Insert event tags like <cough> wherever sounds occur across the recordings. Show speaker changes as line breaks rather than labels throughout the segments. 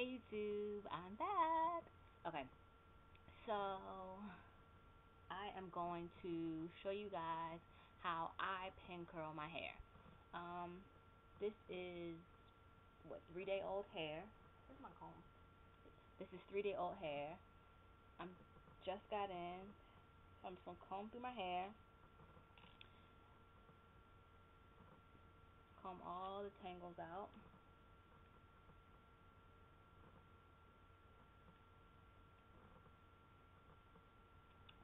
Hey YouTube, I'm back. Okay, so I am going to show you guys how I pin curl my hair. Um, this is what three day old hair. Where's my comb? This is three day old hair. I'm just got in, so I'm just gonna comb through my hair, comb all the tangles out.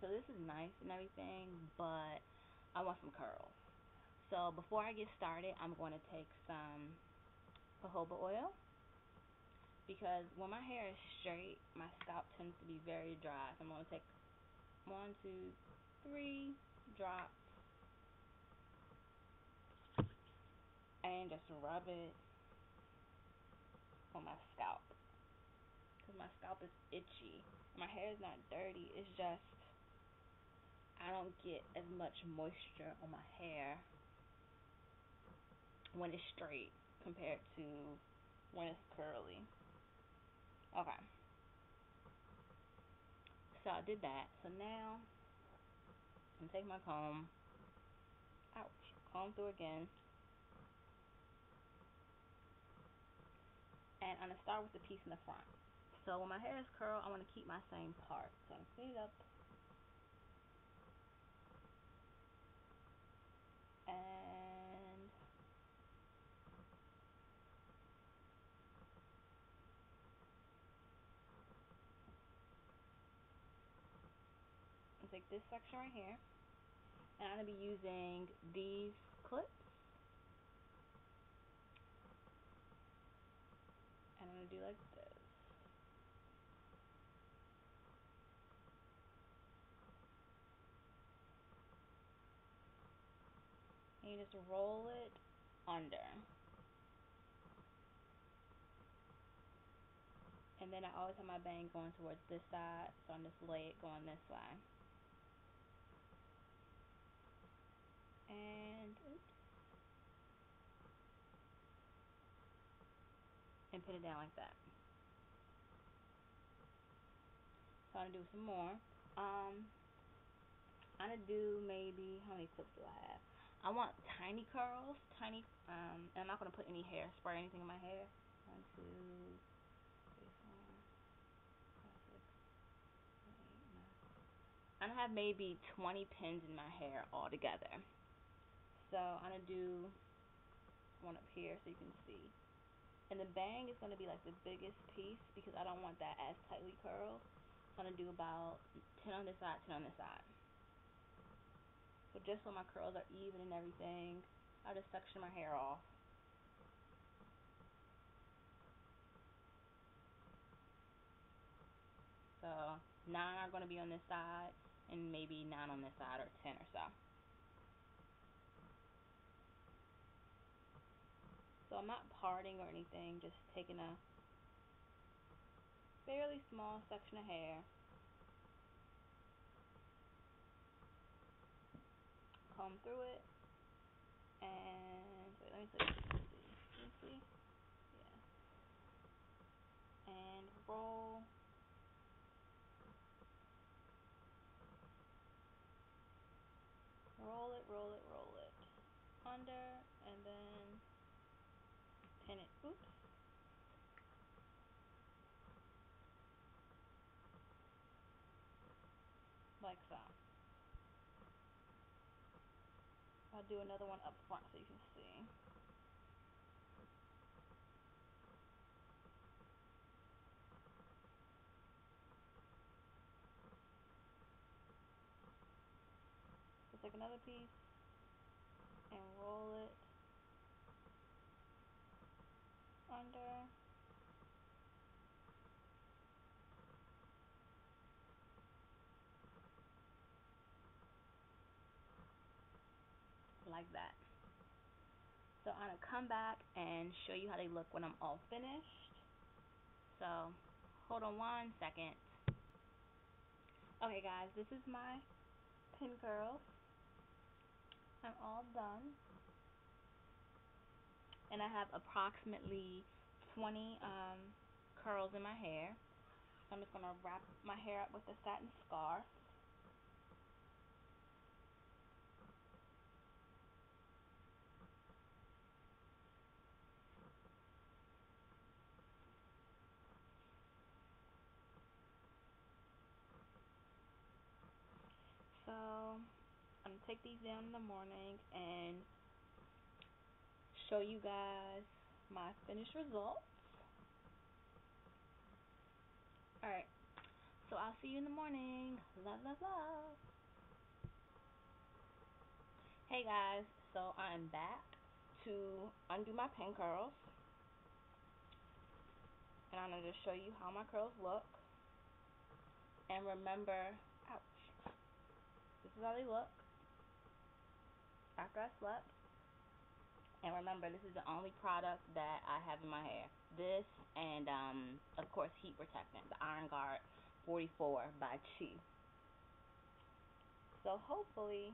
So this is nice and everything, but I want some curls. So before I get started, I'm going to take some jojoba oil because when my hair is straight, my scalp tends to be very dry. So I'm going to take one, two, three drops and just rub it on my scalp because my scalp is itchy. My hair is not dirty. It's just I don't get as much moisture on my hair when it's straight compared to when it's curly. Okay. So I did that. So now I'm gonna take my comb. Ouch. Comb through again. And I'm going to start with the piece in the front. So when my hair is curled, I want to keep my same part. So I'm going to clean it up take this section right here and I'm going to be using these clips and I'm going to do like this. And you just roll it under. And then I always have my bang going towards this side, so I'm just lay it going this way. and oops, and it down like that. So I'm gonna do some more. Um, I'm gonna do maybe how many clips do I have? I want tiny curls, tiny. Um, and I'm not gonna put any hairspray or anything in my hair. I'm gonna have maybe 20 pins in my hair all together. So I'm going to do one up here so you can see. And the bang is going to be like the biggest piece because I don't want that as tightly curled. I'm going to do about 10 on this side, 10 on this side. So just so my curls are even and everything, I'll just section my hair off. So 9 are going to be on this side and maybe 9 on this side or 10 or so. I'm not parting or anything, just taking a fairly small section of hair. Comb through it. And wait, let me see. Let me see. Yeah. And roll. Roll it, roll it, roll it. Under and then pin it, oops, like so. I'll do another one up front so you can see. So take another piece and roll it under like that. So I'm going to come back and show you how they look when I'm all finished. So hold on one second. Okay guys, this is my pin curls. I'm all done and I have approximately 20 um, curls in my hair. So I'm just going to wrap my hair up with a satin scarf. So Take these down in the morning and show you guys my finished results. Alright, so I'll see you in the morning. Love, love, love. Hey guys, so I'm back to undo my pin curls. And I'm going to show you how my curls look. And remember, ouch, this is how they look after I slept. And remember, this is the only product that I have in my hair. This and, um, of course, heat protectant, the Iron Guard 44 by Chi. So hopefully,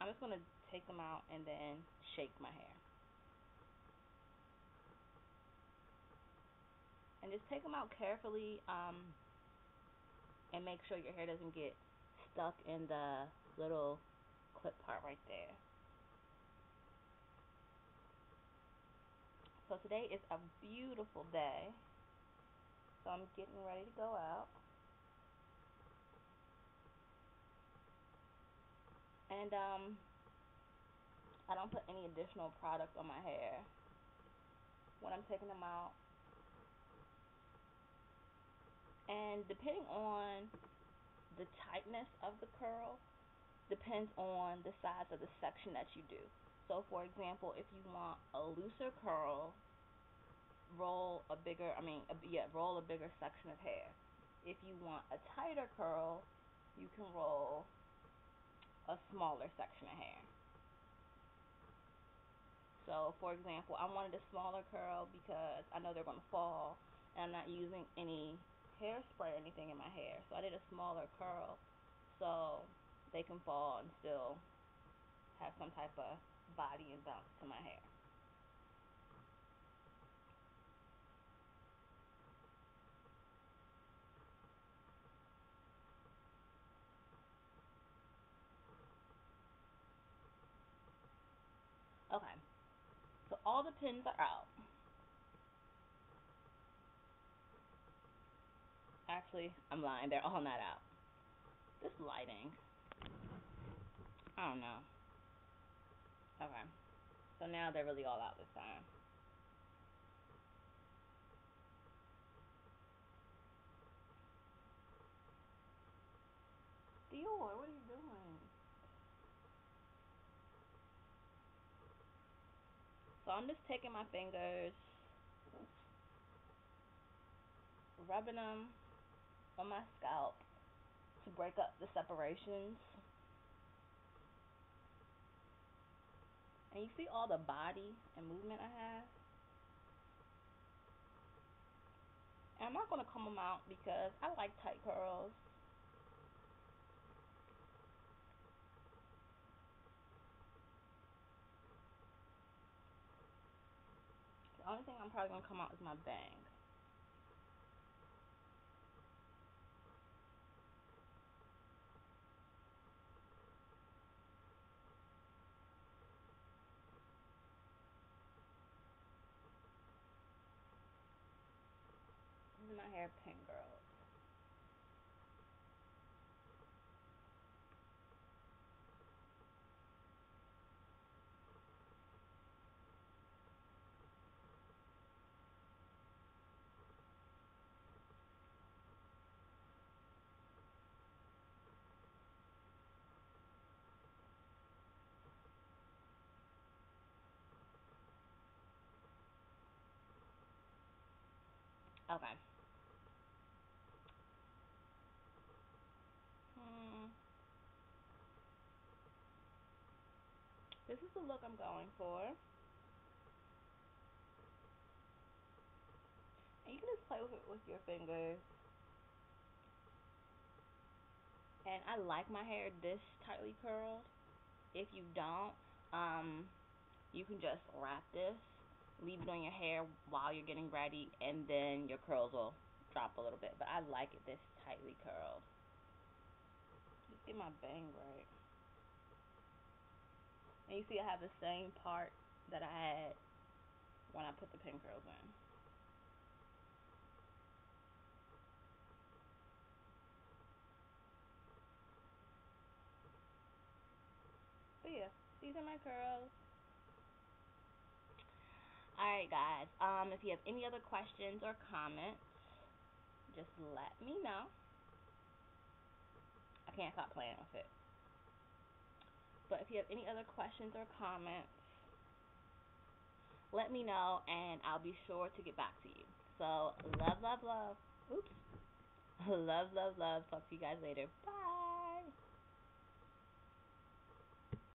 I'm just going to take them out and then shake my hair. And just take them out carefully um, and make sure your hair doesn't get stuck in the little clip part right there. So today is a beautiful day. So I'm getting ready to go out. And um I don't put any additional product on my hair when I'm taking them out. And depending on the tightness of the curl, depends on the size of the section that you do. So for example, if you want a looser curl, roll a bigger, I mean, a, yeah, roll a bigger section of hair. If you want a tighter curl, you can roll a smaller section of hair. So, for example, I wanted a smaller curl because I know they're going to fall, and I'm not using any hairspray or anything in my hair. So I did a smaller curl so they can fall and still have some type of body and bounce to my hair. Okay, so all the pins are out. Actually, I'm lying. They're all not out. This lighting. I don't know. Okay. So now they're really all out this time. Dior, what are you doing? So I'm just taking my fingers, rubbing them on my scalp to break up the separations. And you see all the body and movement I have? And I'm not going to comb them out because I like tight curls. The only thing I'm probably going to come out is my bang. My hair pin curls. Okay. This is the look I'm going for. And you can just play with it with your fingers. And I like my hair this tightly curled. If you don't, um, you can just wrap this leave it on your hair while you're getting ready, and then your curls will drop a little bit. But I like it this tightly curled. Let's get my bang right. And you see I have the same part that I had when I put the pin curls in. But yeah, these are my curls. Alright guys, um, if you have any other questions or comments, just let me know. I can't stop playing with it. But if you have any other questions or comments, let me know and I'll be sure to get back to you. So, love, love, love. Oops. <laughs> Love, love, love. Talk to you guys later. Bye.